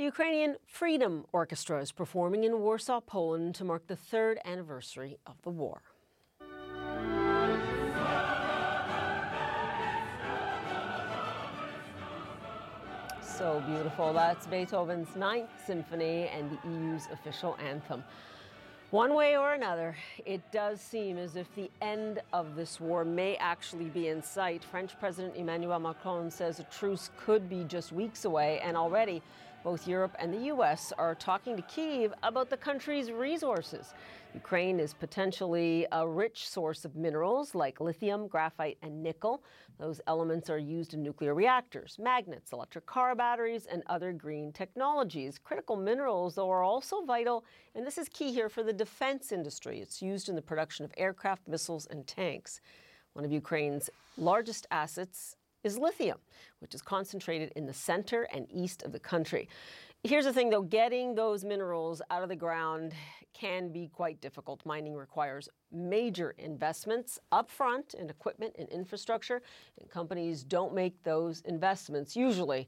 The Ukrainian Freedom Orchestra is performing in Warsaw, Poland to mark the third anniversary of the war. So beautiful. That's Beethoven's Ninth Symphony and the EU's official anthem. One way or another, it does seem as if the end of this war may actually be in sight. French President Emmanuel Macron says a truce could be just weeks away, and already both Europe and the U.S. are talking to Kiev about the country's resources. Ukraine is potentially a rich source of minerals like lithium, graphite, and nickel. Those elements are used in nuclear reactors, magnets, electric car batteries, and other green technologies. Critical minerals, though, are also vital, and this is key here for the defense industry. It's used in the production of aircraft, missiles, and tanks. One of Ukraine's largest assets is lithium, which is concentrated in the center and east of the country. Here's the thing though getting those minerals out of the ground can be quite difficult. Mining requires major investments upfront in equipment and infrastructure, and companies don't make those investments usually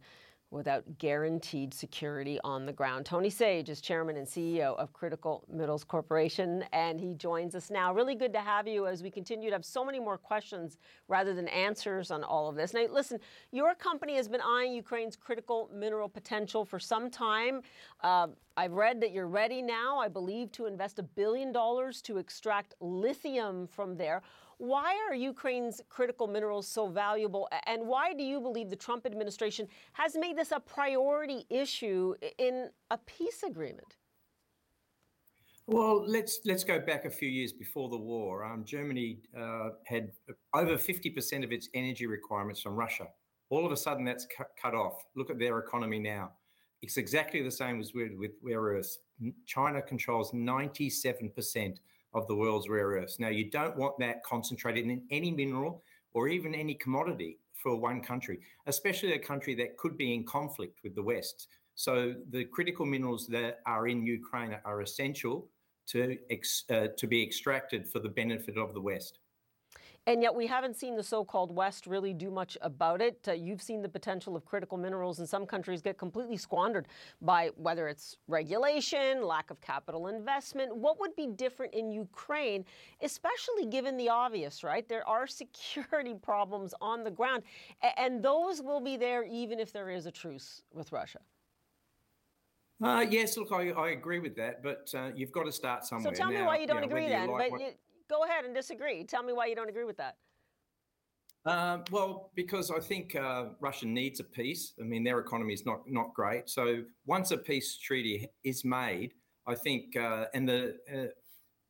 without guaranteed security on the ground. Tony Sage is chairman and CEO of Critical Metals Corporation, and he joins us now. Really good to have you as we continue to have so many more questions rather than answers on all of this. Now, listen, your company has been eyeing Ukraine's critical mineral potential for some time. Uh, I've read that you're ready now, I believe, to invest a billion dollars to extract lithium from there. Why are Ukraine's critical minerals so valuable? And why do you believe the Trump administration has made this a priority issue in a peace agreement? Well, let's let's go back a few years before the war. Um, Germany uh, had over 50% of its energy requirements from Russia. All of a sudden, that's cut, cut off. Look at their economy now. It's exactly the same as with, with rare earths. China controls 97% of the world's rare earths. Now, you don't want that concentrated in any mineral or even any commodity for one country, especially a country that could be in conflict with the West. So, the critical minerals that are in Ukraine are essential to, ex, uh, to be extracted for the benefit of the West. And yet we haven't seen the so-called West really do much about it. Uh, you've seen the potential of critical minerals in some countries get completely squandered by whether it's regulation, lack of capital investment. What would be different in Ukraine, especially given the obvious, right? There are security problems on the ground, and those will be there even if there is a truce with Russia. Uh, yes, look, I, I, agree with that, but uh, you've got to start somewhere. So tell now, me why you don't you know, agree then. Like but you, go ahead and disagree. Tell me why you don't agree with that. Um, well, because I think uh, Russia needs a peace. I mean, their economy is not not great. So once a peace treaty is made, I think, uh, and the uh,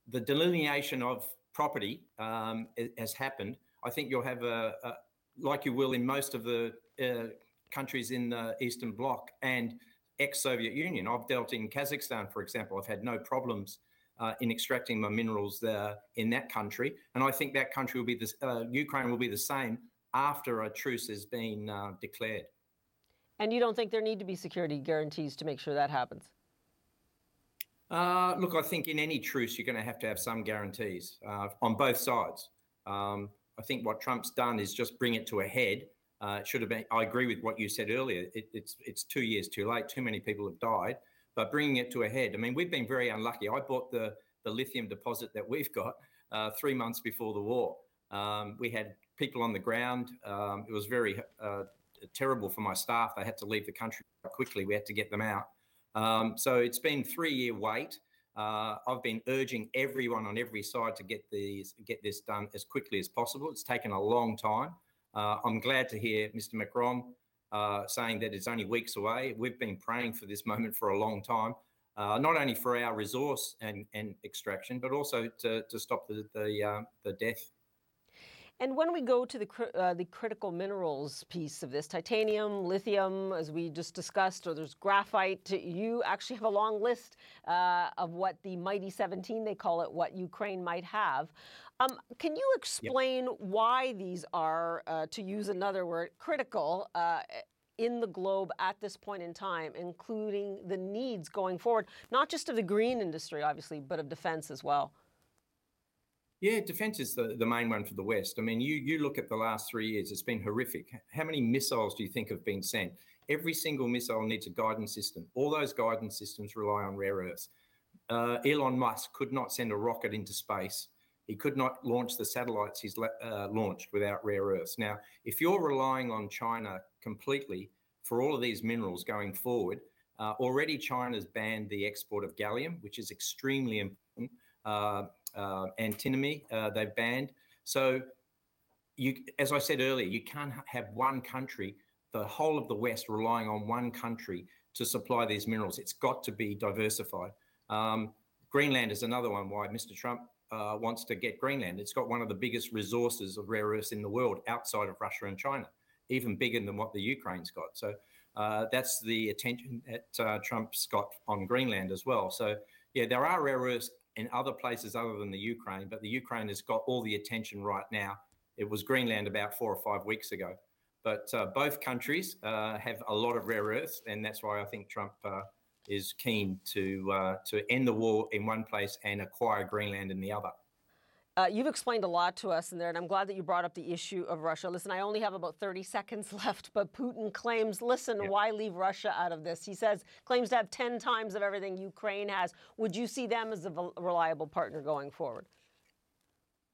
the delineation of property um, has happened. I think you'll have a, a, like you will in most of the uh, countries in the Eastern Bloc and ex-Soviet Union. I've dealt in Kazakhstan, for example. I've had no problems uh, in extracting the minerals there in that country. And I think that country will be the uh, Ukraine will be the same after a truce has been uh, declared. And you don't think there need to be security guarantees to make sure that happens? Uh, look, I think in any truce you're going to have to have some guarantees uh, on both sides. Um, I think what Trump's done is just bring it to a head. Uh, it should have been. I agree with what you said earlier. It, it's it's two years too late. Too many people have died but bringing it to a head. I mean, we've been very unlucky. I bought the the lithium deposit that we've got uh, three months before the war. Um, we had people on the ground. Um, it was very uh, terrible for my staff. They had to leave the country quickly. We had to get them out. Um, so it's been three year wait. Uh, I've been urging everyone on every side to get these get this done as quickly as possible. It's taken a long time. Uh, I'm glad to hear Mr. Macron uh, saying that it's only weeks away. We've been praying for this moment for a long time, uh, not only for our resource and, and extraction, but also to, to stop the, the, uh, the death and when we go to the, uh, the critical minerals piece of this, titanium, lithium, as we just discussed, or there's graphite, you actually have a long list uh, of what the Mighty 17, they call it, what Ukraine might have. Um, can you explain yep. why these are, uh, to use another word, critical uh, in the globe at this point in time, including the needs going forward, not just of the green industry, obviously, but of defense as well? Yeah, defence is the, the main one for the West. I mean, you you look at the last three years; it's been horrific. How many missiles do you think have been sent? Every single missile needs a guidance system. All those guidance systems rely on rare earths. Uh, Elon Musk could not send a rocket into space. He could not launch the satellites he's uh, launched without rare earths. Now, if you're relying on China completely for all of these minerals going forward, uh, already China's banned the export of gallium, which is extremely important. Uh, uh, antimony uh, they've banned. So, you, as I said earlier, you can't have one country, the whole of the West, relying on one country to supply these minerals. It's got to be diversified. Um, Greenland is another one why Mr. Trump uh, wants to get Greenland. It's got one of the biggest resources of rare earths in the world outside of Russia and China, even bigger than what the Ukraine's got. So uh, that's the attention that uh, Trump's got on Greenland as well. So yeah, there are rare earths in other places other than the Ukraine, but the Ukraine has got all the attention right now. It was Greenland about four or five weeks ago. But uh, both countries uh, have a lot of rare earths, and that's why I think Trump uh, is keen to uh, to end the war in one place and acquire Greenland in the other. Uh, you've explained a lot to us in there, and I'm glad that you brought up the issue of Russia. Listen, I only have about 30 seconds left, but Putin claims, listen, yeah. why leave Russia out of this? He says, claims to have 10 times of everything Ukraine has. Would you see them as a reliable partner going forward?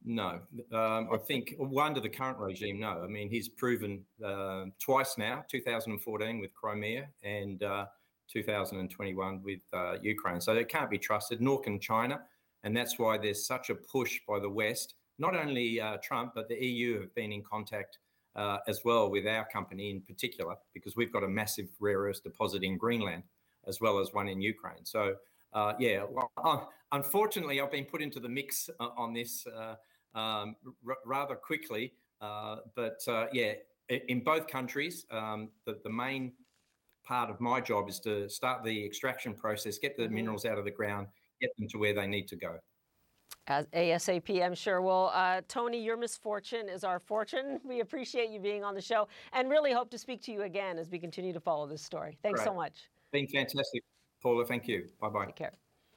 No. Um, I think, well, under the current regime, no. I mean, he's proven uh, twice now 2014 with Crimea and uh, 2021 with uh, Ukraine. So they can't be trusted, nor can China. And that's why there's such a push by the West. Not only uh, Trump, but the EU have been in contact uh, as well with our company in particular, because we've got a massive rare earth deposit in Greenland, as well as one in Ukraine. So, uh, yeah, well, uh, unfortunately, I've been put into the mix uh, on this uh, um, r- rather quickly. but yeah, in both countries, um, the, the main part of my job is to start the extraction process, get the mm-hmm. minerals out of the ground, get them to where they need to go. As ASAP, I'm sure. Well, uh, Tony, your misfortune is our fortune. We appreciate you being on the show and really hope to speak to you again as we continue to follow this story. Thanks Great. so much. Been fantastic, Paula. Thank you. Bye bye. Take care.